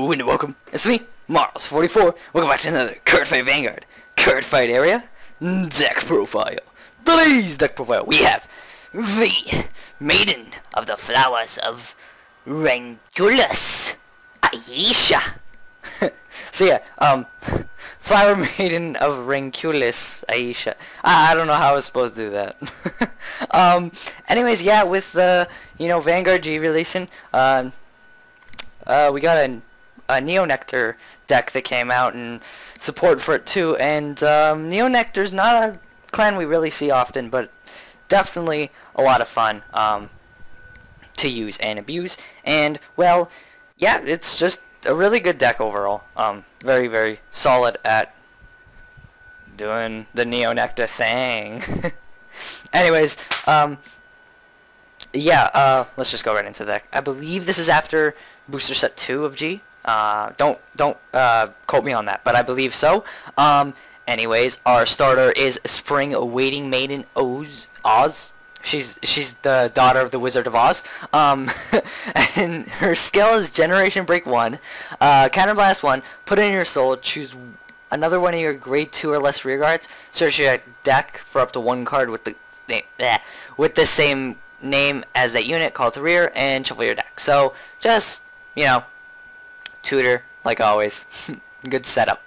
And welcome. It's me, Marlz44. Welcome back to another Cardfight Vanguard. Card Fight area. Deck profile. Today's deck profile we have the Maiden of the Flowers of Ranculus. Ahsha. so yeah, um, Flower Maiden of Ranculus, Ahsha. I, I don't know how I was supposed to do that. um, anyways, yeah, with the, you know, Vanguard G releasing, um, uh, we got a, a Neo Nectar deck that came out and support for it too. And um, Neo Nectar's not a clan we really see often, but definitely a lot of fun um, to use and abuse. And well, yeah, it's just a really good deck overall. Um, very very solid at doing the Neo Nectar thing. Anyways, um, yeah, uh, let's just go right into the deck. I believe this is after booster set 2 of G. Uh, don't don't uh, quote me on that, but I believe so. Um, anyways, our starter is Spring Awaiting Maiden Oz. Oz. She's she's the daughter of the Wizard of Oz. Um, and her skill is Generation Break 1. Uh, Counterblast 1. Put in your soul. Choose another one of your grade 2 or less rear guards. Search your deck for up to one card with the bleh, with the same name as that unit, call to rear, and shuffle your deck. So just you know, tutor, like always. Good setup.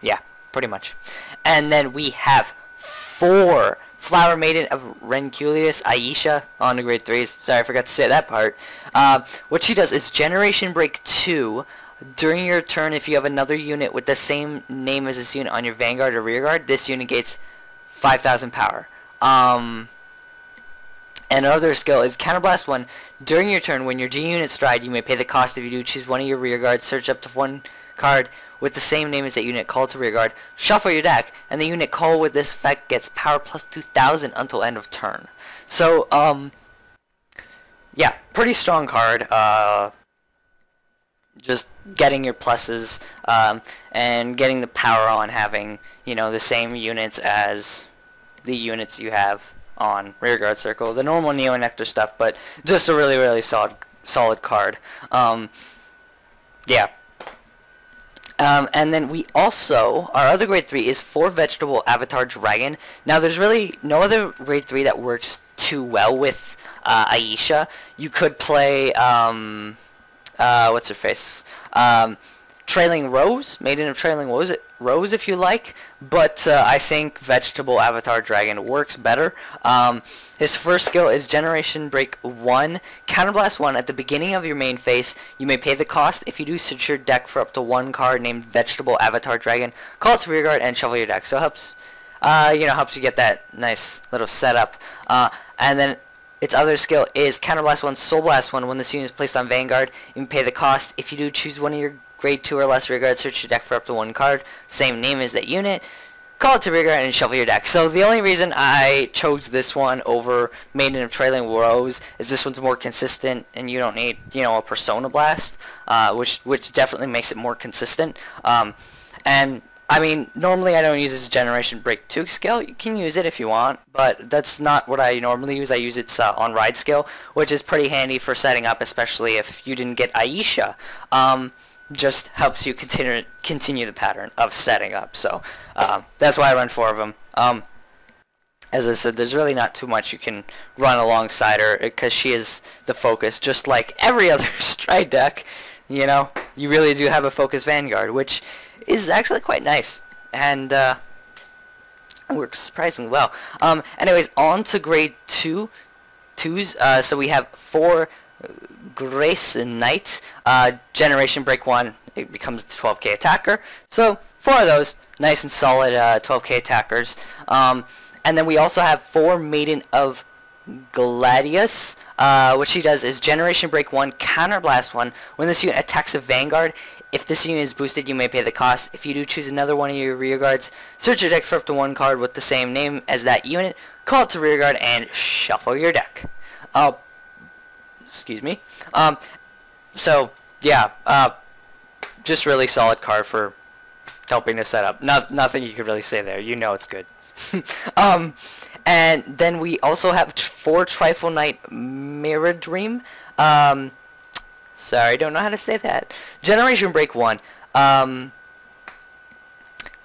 Yeah, pretty much. And then we have four Flower Maiden of Renculius, Ahsha on the grade 3s. Sorry, I forgot to say that part. Uh, what she does is Generation Break 2. During your turn, if you have another unit with the same name as this unit on your Vanguard or Rearguard, this unit gets 5,000 power. Um, and another skill is Counterblast 1. During your turn, when your G unit stride, you may pay the cost if you do choose one of your rear guards, search up to one card with the same name as that unit called to rear guard, shuffle your deck, and the unit called with this effect gets power plus 2000 until end of turn. So, um, yeah, pretty strong card. Uh, just getting your pluses um, and getting the power on having, you know, the same units as the units you have on Rearguard Circle. The normal Neo Nectar stuff, but just a really, really solid, solid card. Um, yeah. Um, and then we also, our other grade 3 is 4 Vegetable Avatar Dragon. Now there's really no other grade 3 that works too well with uh, Ahsha. You could play, um, uh, what's her face? Um, Trailing Rose, Maiden of Trailing Rose, Rose if you like, but uh, I think Vegetable Avatar Dragon works better. Um, his first skill is Generation Break 1. Counterblast 1. At the beginning of your main phase, you may pay the cost. If you do, search your deck for up to one card named Vegetable Avatar Dragon. Call it to rear guard and shuffle your deck. So it helps, uh, you know, helps you get that nice little setup. Uh, and then its other skill is Counterblast 1, Soul Blast 1. When this unit is placed on Vanguard, you may pay the cost. If you do, choose one of your grade 2 or less rear guard, search your deck for up to one card. Same name as that unit. Call it to rear guard and shuffle your deck. So the only reason I chose this one over Maiden of Trailing Rose is this one's more consistent and you don't need, you know, a Persona Blast, uh, which which definitely makes it more consistent. Um, and I mean, normally I don't use this Generation Break 2 skill. You can use it if you want, but that's not what I normally use. I use its uh, on ride skill, which is pretty handy for setting up, especially if you didn't get Ahsha. Um, just helps you continue continue the pattern of setting up. So um, that's why I run four of them. Um, as I said, there's really not too much you can run alongside her because she is the focus, just like every other stride deck. You know, you really do have a focus Vanguard, which is actually quite nice and uh, works surprisingly well. Um, anyways, on to grade two, twos. Uh, so we have four Grace Knight, uh, Generation Break 1, it becomes a 12k attacker. So, four of those, nice and solid uh, 12k attackers. Um, and then we also have four Maiden of Gladiolus. Uh, what she does is Generation Break 1, Counterblast 1. When this unit attacks a Vanguard, if this unit is boosted, you may pay the cost. If you do choose another one of your rear guards, search your deck for up to one card with the same name as that unit, call it to rear guard, and shuffle your deck. Uh, excuse me. Um, so yeah, uh, just really solid card for helping to set up. No, nothing you could really say there. You know it's good. um, and then we also have four Trifle Knight Mirror Dream. Um, Sorry, don't know how to say that. Generation Break 1. Um,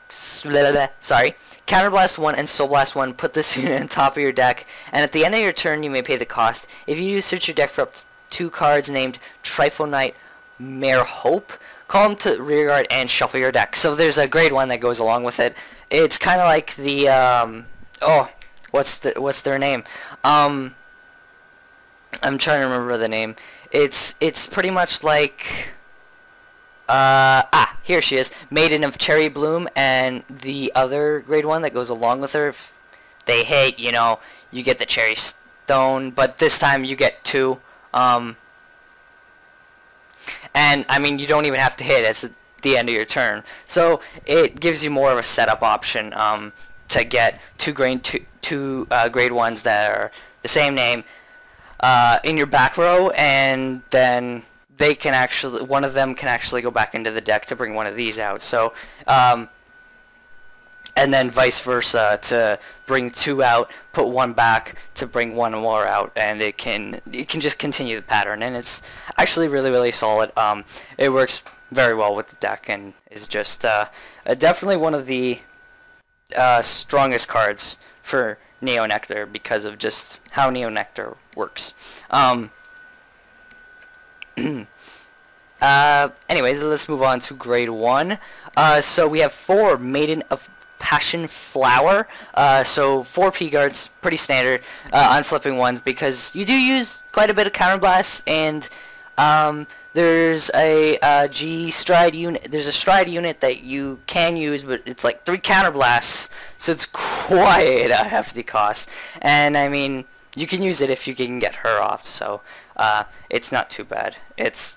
sorry. Counterblast 1 and Soul Blast 1 put this unit on top of your deck, and at the end of your turn you may pay the cost. If you search your deck for up to two cards named Trifle Knight Mare Hope, call them to rearguard and shuffle your deck. So there's a grade 1 that goes along with it. It's kind of like the, um, oh, what's the, what's their name? Um, I'm trying to remember the name. It's it's pretty much like uh, ah, here she is. Maiden of Cherry Bloom and the other grade one that goes along with her. If they hate, you know, you get the Cherry Stone, but this time you get two. Um, and, I mean, you don't even have to hit. It's the end of your turn. So, it gives you more of a setup option um, to get two grade, two, two uh, grade ones that are the same name uh, in your back row, and then they can actually one of them can actually go back into the deck to bring one of these out. So, um, and then vice versa to bring two out, put one back to bring one more out, and it can it can just continue the pattern, and it's actually really really solid. Um, it works very well with the deck, and is just uh, definitely one of the uh, strongest cards for Neo Nectar because of just how Neo Nectar works. Um, uh, anyways, let's move on to grade 1. Uh, so we have 4 Maiden of Passion Flower. Uh, so 4 P-Guards, pretty standard uh, on flipping ones because you do use quite a bit of counterblast and um, there's a uh, G stride unit. There's a stride unit that you can use, but it's like three counterblasts, so it's quite a hefty cost. And I mean, you can use it if you can get her off, so uh, it's not too bad. It's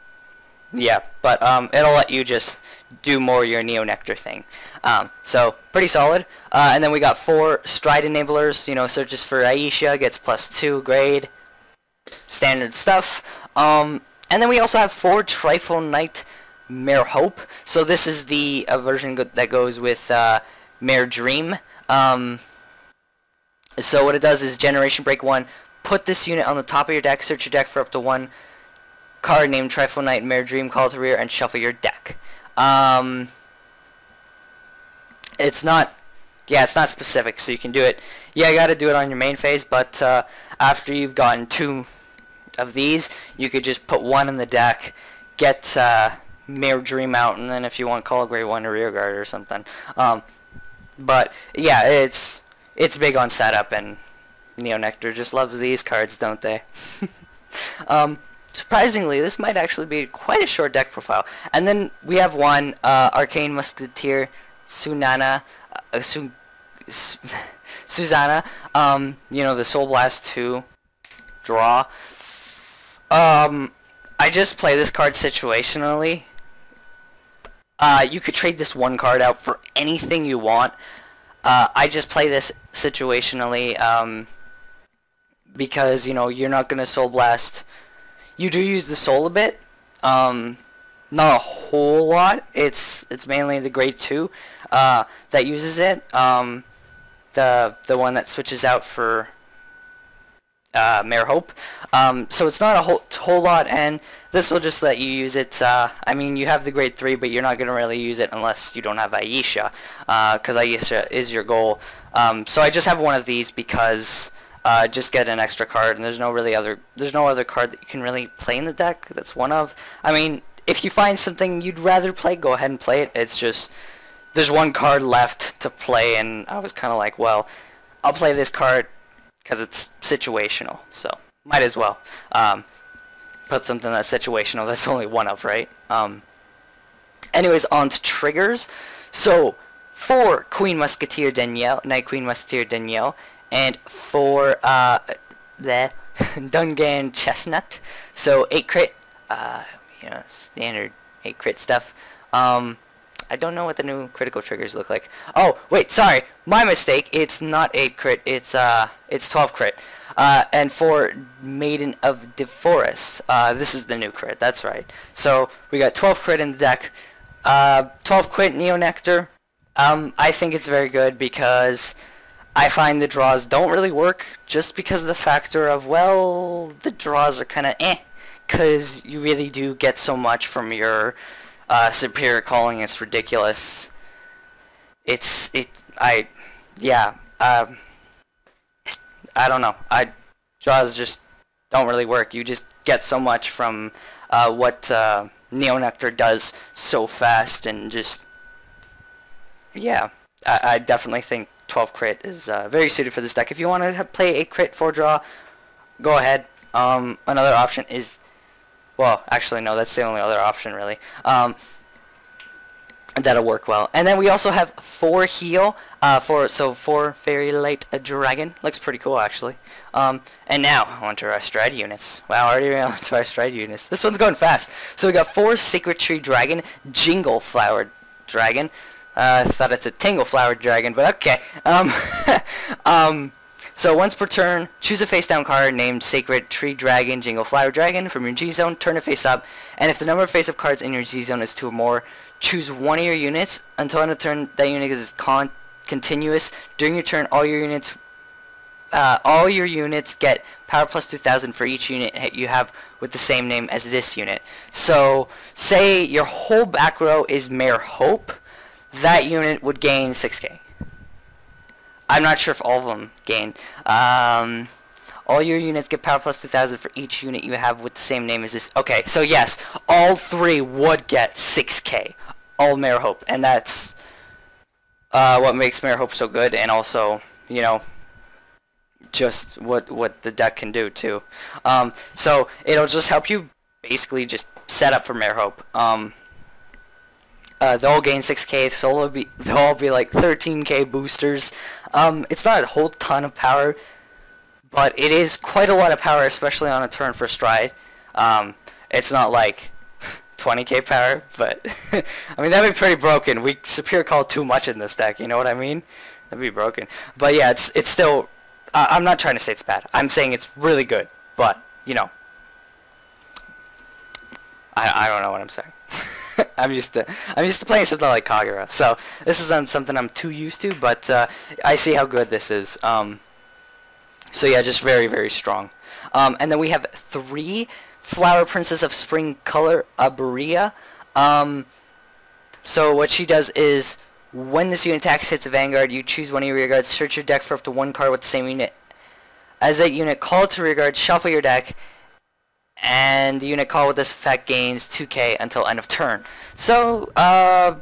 yeah, but um, it'll let you just do more your Neo Nectar thing. Um, so pretty solid. Uh, and then we got four stride enablers. You know, searches for Ahsha gets plus two grade, standard stuff. Um, and then we also have four Trifle Knight Mare Hope. So this is the uh, version go that goes with uh, Mare Dream. Um, so what it does is Generation Break 1, put this unit on the top of your deck, search your deck for up to one card named Trifle Knight Mare Dream, call to rear, and shuffle your deck. Um, it's not, yeah, it's not specific, so you can do it. Yeah, you got to do it on your main phase, but uh, after you've gotten two of these, you could just put one in the deck, get uh, Mare Dream out, and then if you want, call a Grey One to rear guard or something. Um, but yeah, it's it's big on setup, and Neo Nectar just loves these cards, don't they? um, surprisingly, this might actually be quite a short deck profile. And then we have one, uh, Arcane Musketeer, Sunana, uh, Su Susanna, um, you know, the Soul Blast 2 draw. Um, I just play this card situationally. Uh, you could trade this one card out for anything you want. Uh, I just play this situationally um, because, you know, you're not going to Soul Blast. You do use the Soul a bit. Um, not a whole lot. It's it's mainly the grade 2 uh, that uses it. Um, the, the one that switches out for uh, Hope. Um, so it's not a whole, whole lot, and this will just let you use it. Uh, I mean, you have the grade 3, but you're not going to really use it unless you don't have Ahsha, because uh, Ahsha is your goal. Um, so I just have one of these because uh, just get an extra card, and there's no really other there's no other card that you can really play in the deck. That's one of. I mean, if you find something you'd rather play, go ahead and play it. It's just there's one card left to play, and I was kind of like, well, I'll play this card because it's situational. So might as well um, put something that's situational. That's only one of, right? Um, anyways, on to triggers. So for Queen Musketeer Danielle, Knight Queen Musketeer Danielle, and for uh, the Dungan Chestnut. So eight crit, uh, you know, standard eight crit stuff. Um, I don't know what the new critical triggers look like. Oh, wait, sorry. My mistake. It's not 8 crit. It's uh it's 12 crit. Uh, and for Maiden of DeForest, uh, this is the new crit. That's right. So we got 12 crit in the deck. Uh, 12 crit Neo Nectar. Um, I think it's very good because I find the draws don't really work just because of the factor of, well, the draws are kind of eh because you really do get so much from your uh, superior calling. It's ridiculous. It's it. I yeah. Um, I don't know. I draws just don't really work. You just get so much from uh, what uh, Neo Nectar does so fast and just yeah. I, I definitely think 12 crit is uh, very suited for this deck. If you want to play a crit 4 draw, go ahead. Um, another option is, well, actually no, that's the only other option really. Um, that'll work well. And then we also have four heal, uh, for so four fairy light a dragon looks pretty cool actually. Um, and now onto our stride units. Wow, already onto our stride units. This one's going fast. So we got four Sacred tree dragon, jingle flower dragon. Uh, I thought it's a tingle flower dragon, but okay. Um, um, so once per turn, choose a face down card named Sacred Tree Dragon, Jingle Flower Dragon from your G zone, turn it face up, and if the number of face up cards in your G-Zone is two or more, choose one of your units until end of turn that unit is con continuous. During your turn, all your units uh, all your units get power plus 2000 for each unit you have with the same name as this unit. So say your whole back row is Mare Hope, that unit would gain 6k. I'm not sure if all of them gain. Um, all your units get power plus 2000 for each unit you have with the same name as this. Okay, so yes, all three would get 6k. All Mare Hope. And that's uh, what makes Mare Hope so good. And also, you know, just what, what the deck can do, too. Um, so it'll just help you basically just set up for Mare Hope. Um, uh, they'll gain 6k, so they'll, be, they'll all be like 13k boosters. Um, it's not a whole ton of power, but it is quite a lot of power, especially on a turn for stride. Um, it's not like 20k power, but I mean that'd be pretty broken. We superior call too much in this deck. You know what I mean? That'd be broken. But yeah, it's it's still. Uh, I'm not trying to say it's bad. I'm saying it's really good. But you know, I I don't know what I'm saying. I'm used to I'm used to playing something like Kagura, so this isn't something I'm too used to. But uh, I see how good this is. Um, so yeah, just very very strong. Um, and then we have three Flower Princess of Spring Color Arborea. Um, so what she does is when this unit attacks hits a Vanguard, you choose one of your rear guards, search your deck for up to one card with the same unit. As that unit, call it to rear guard, shuffle your deck, and the unit called with this effect gains 2k until end of turn. So, uh,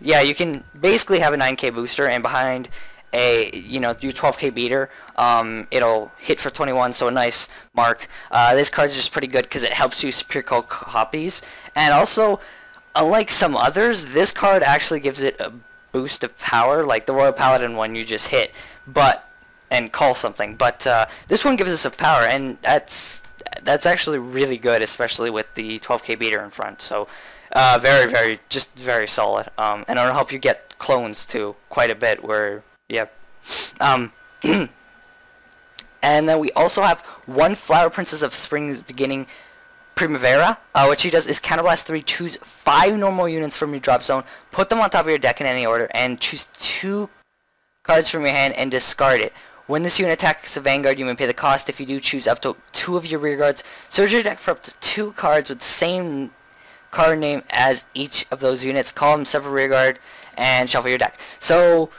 yeah, you can basically have a 9k booster, and behind a, you know, your 12k beater, um, it'll hit for 21, so a nice mark. Uh, this card is just pretty good because it helps you call copies, and also, unlike some others, this card actually gives it a boost of power, like the Royal Paladin one you just hit, but and call something. But uh, this one gives us a power, and that's that's actually really good, especially with the 12k beater in front. So uh, very, very, just very solid. Um, and it'll help you get clones too quite a bit. Where yeah, um, and then we also have one Flower Princess of Spring's Beginning. Primavera, uh, what she does is Counterblast 3, choose 5 normal units from your drop zone, put them on top of your deck in any order, and choose 2 cards from your hand and discard it. When this unit attacks a Vanguard, you may pay the cost. If you do, choose up to two of your rear guards. Search your deck for up to two cards with the same card name as each of those units. Call them separate rear guard and shuffle your deck. So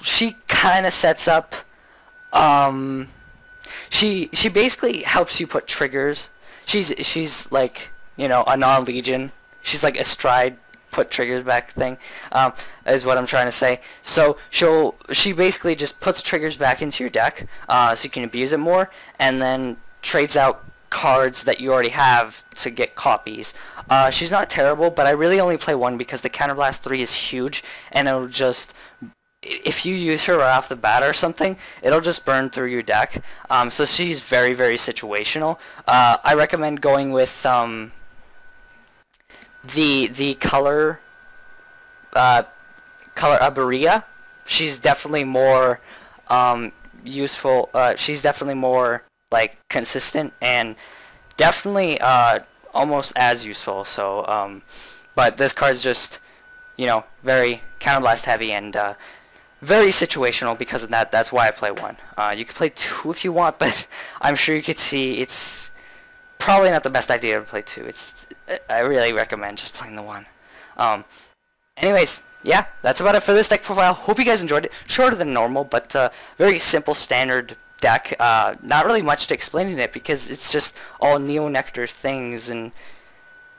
she kind of sets up. Um, she she basically helps you put triggers. She's she's like you know a non-legion. She's like a stride put triggers back thing um, is what I'm trying to say. So she'll she basically just puts triggers back into your deck uh, so you can abuse it more, and then trades out cards that you already have to get copies. Uh, she's not terrible, but I really only play one because the Counterblast 3 is huge, and it'll just if you use her right off the bat or something, it'll just burn through your deck. Um, so she's very, very situational. Uh, I recommend going with um, the the color uh, color Arborea. She's definitely more um, useful. Uh, she's definitely more like consistent and definitely uh, almost as useful. So, um, but this card's just you know very counterblast heavy and uh, very situational because of that. That's why I play one. Uh, you can play two if you want, but I'm sure you could see it's probably not the best idea to play two. It's I really recommend just playing the one. Um, anyways, yeah, that's about it for this deck profile. Hope you guys enjoyed it. Shorter than normal, but uh, very simple, standard deck. Uh, not really much to explain in it because it's just all Neo Nectar things and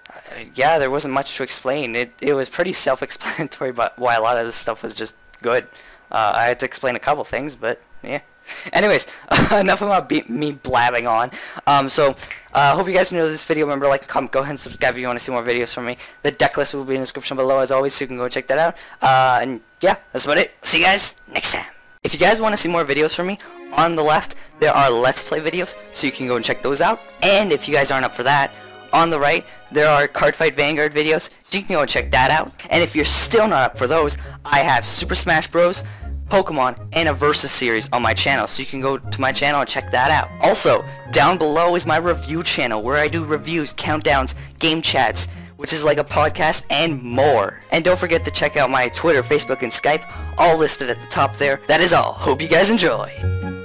uh, yeah, there wasn't much to explain. It it was pretty self-explanatory, but why a lot of this stuff was just good. Uh, I had to explain a couple things, but yeah. Anyways, enough about me blabbing on. Um, so, I uh, hope you guys enjoyed this video. Remember, like, comment, go ahead and subscribe if you want to see more videos from me. The deck list will be in the description below, as always, so you can go check that out. Uh, and yeah, that's about it. See you guys next time. If you guys want to see more videos from me, on the left, there are Let's Play videos, so you can go and check those out. And if you guys aren't up for that, on the right, there are Cardfight Vanguard videos, so you can go and check that out. And if you're still not up for those, I have Super Smash Bros., Pokemon, and a Versus series on my channel, so you can go to my channel and check that out. Also, down below is my review channel, where I do reviews, countdowns, game chats, which is like a podcast, and more. And don't forget to check out my Twitter, Facebook, and Skype, all listed at the top there. That is all. Hope you guys enjoy.